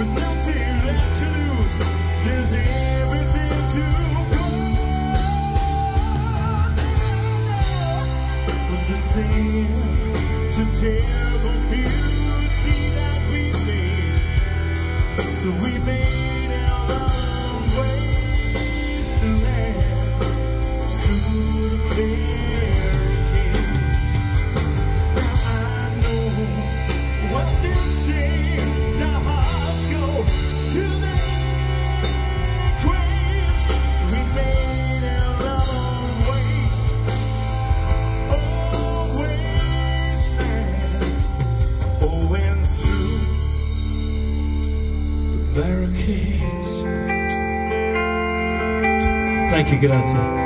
With nothing left to lose, there's everything to go. But the same beauty that we made, that we made our own barricades. Thank you, grazie.